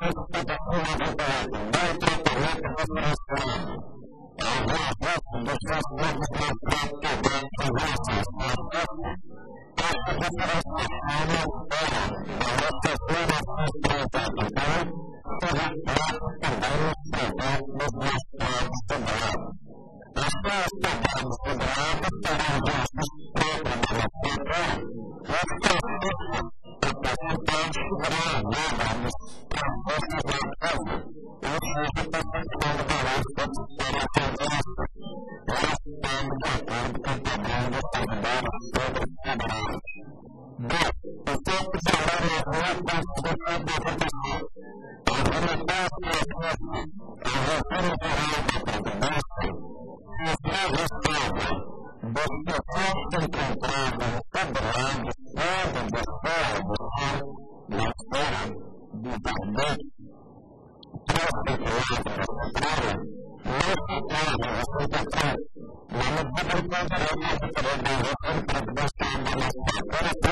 バイバイ。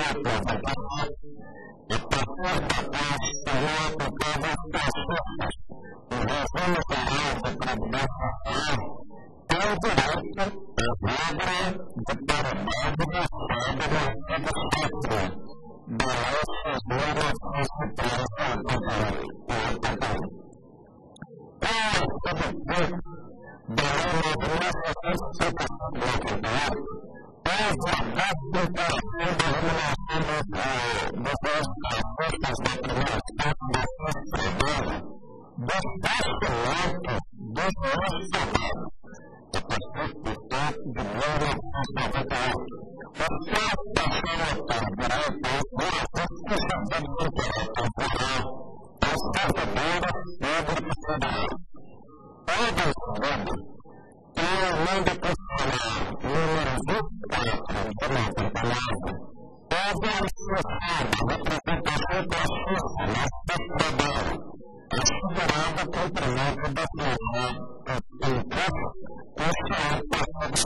Gracias.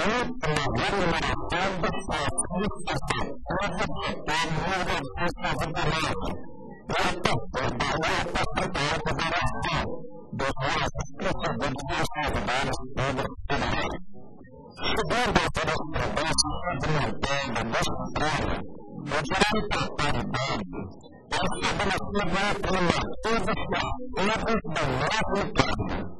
Only in the one minute of service or service person, service and moving system of the mind. Practice is the one person to have the better hand, but one is special dedication to the honest service to the mind. Sugar business produces government and the most brand, but one person to the As for the material premium, service law, service the law of government.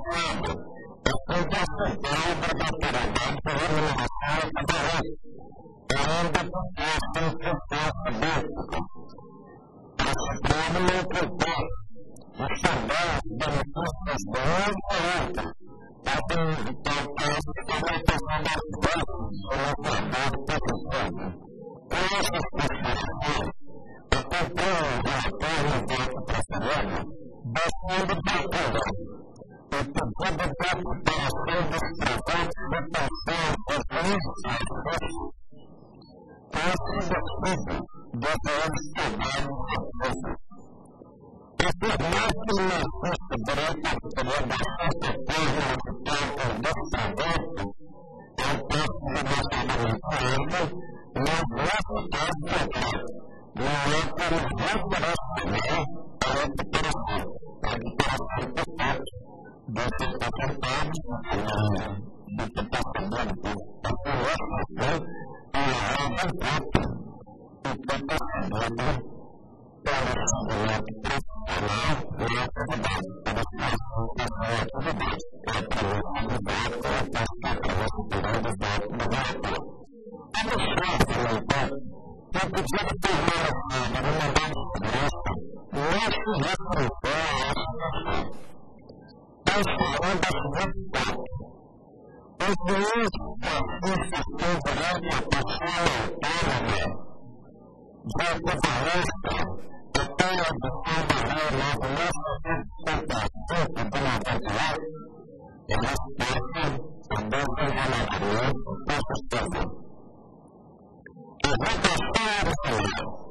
ditetapkan. esta onda siniestra. Es de de la de la de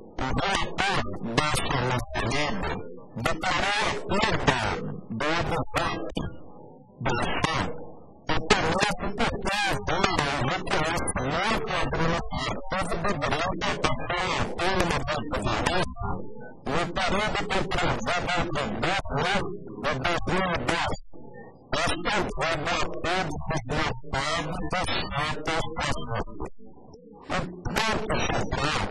trabajar bajo los tenemos, de parar cuerda, de abrazar, de bajar, y tener su pesar, todo lo que es nuestro primer paso de delante pasado, todo lo que se parece, y parar de contrasar las tendencias, de desnudas, esta fue la publicidad de esta situación. Entonces,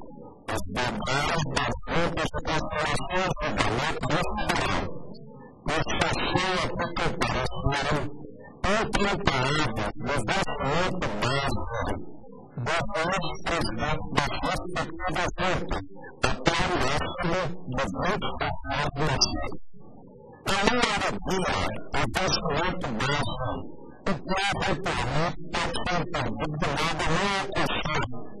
Os debates das outras considerações do direito nacional, os fascínios que compareceram, implantados no vestimento básico dos ex-presidentes das respectivas juntas, até o máximo de 24 meses. A minha maravilha é investimento baixo. O próprio permite que ser perdido de nada não alcançar a de a a lei 1442 assegurando mais o dos sua moradia enquanto tal na verdade, não é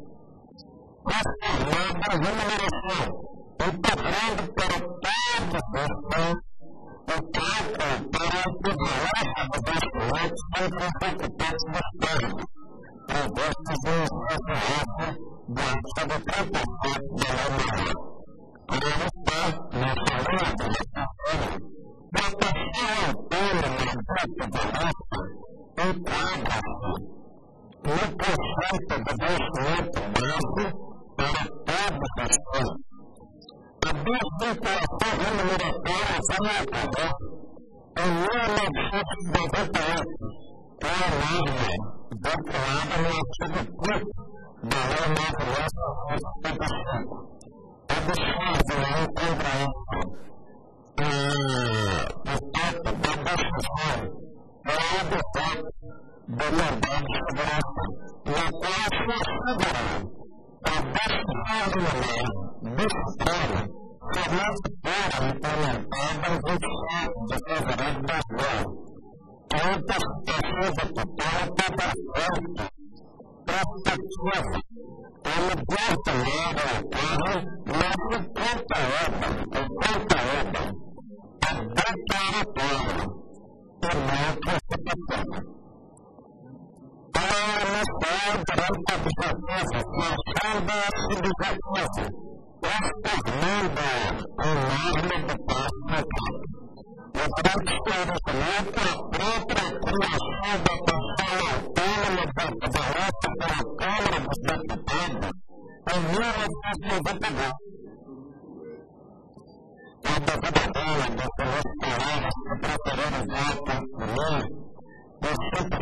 em remuneração, integrando para todos vocês o cálculo para a equivalência dos instrumentos entre os executantes do Estado, previstos em SRF do artigo 37 da Lei Maior. Para está, nessa lei de legislação, da pessoa autônoma dessa balança enquadra-se no conceito de investimento तेरा पैर बता अब बीस दिन का साधन मेरा सारा समय था और ये मैं भाषण देखा था क्या लाभ है जब लाभ में अच्छे को खुश बाहर में प्रयास बनाए कल प्रयास बड़ा बड़ा बड़ा that this formula, this story, could not born on an album which had the resurrected world. Tantas especies de tanta fuente, tanta fuerza, tan fuerte llega la tierra, no se falta ropa, se falta ropa, tan falta la tierra, tan falta la tierra. Para mostrar durante a objetiva, forçando a subjetiva, externando a norma do mercado. O transferimento à própria criação da pessoa autônoma da balança pela Câmara dos Deputados em 1992 a devidadeira das suas palavras que preferiram votos de mim, eu sempre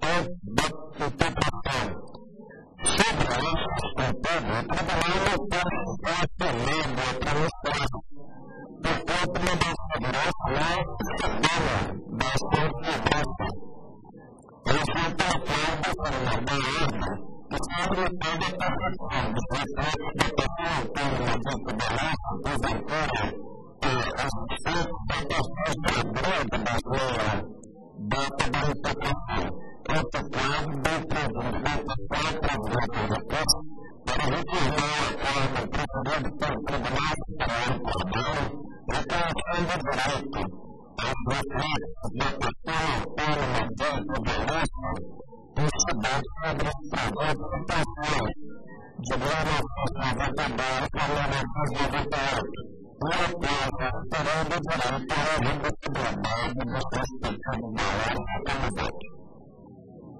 papel da interpretação. Sobre isso, contudo, o tribunal não pode ser acionado a promoção, portanto, não das segurança na tabela da confiança. Resulta a forma da ordem que sempre tem a percepção de reflexos da pessoa como uma dita balança, porventura, que as pessoas da pessoa está grande da sua data da interpretação. outra grave, outra grave, outra grave depois, para retornar à forma procurando pelo Tribunal Superior Cordial, reconhecendo direito aos reflexos da pessoa autônoma dentro do lustro, incidente sobre os projetos e pessoas, de 1994 a 1998, uma causa terando direito à reduzibilidade dos respectivos valores acumulados.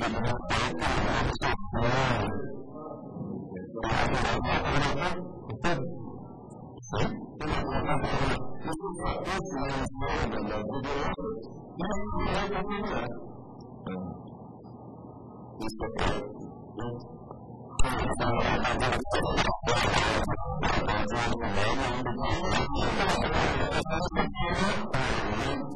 thật là một cái là ăn sạch rồi đó là một cái là một cái tâm Hãy subscribe cho kênh Ghiền Mì Gõ Để không bỏ lỡ những video hấp dẫn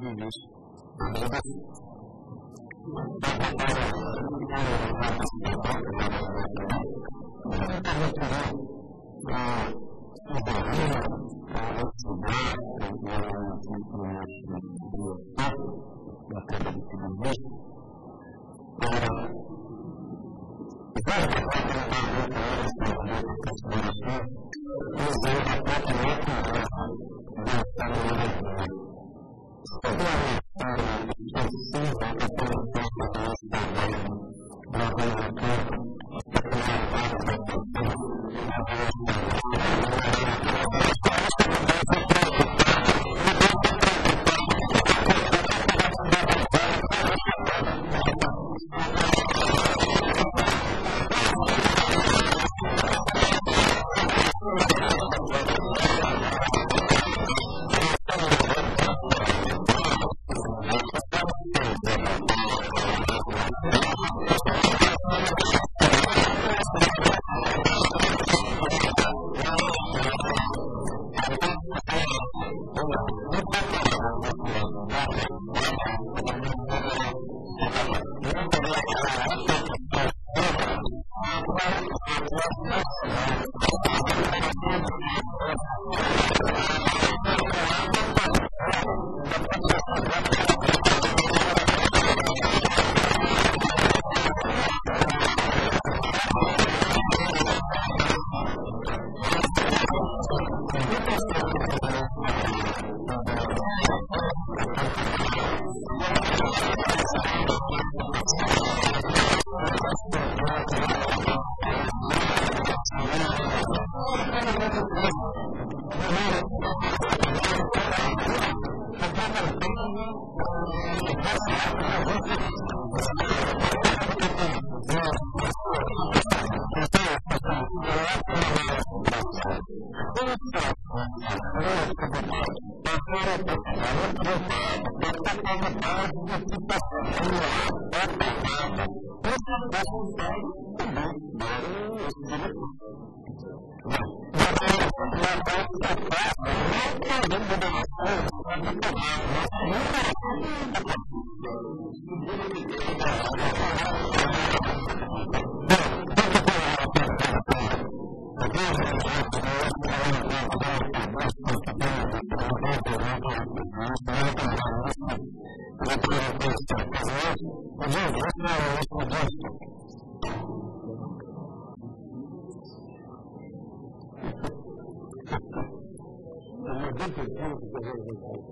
niños, Thank you. 二十三号。Thank you. Look at you, the way they are.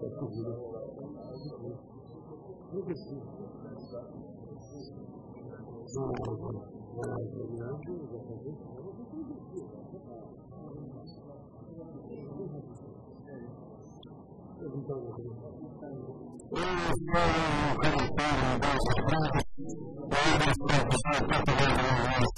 Look at you. Oh,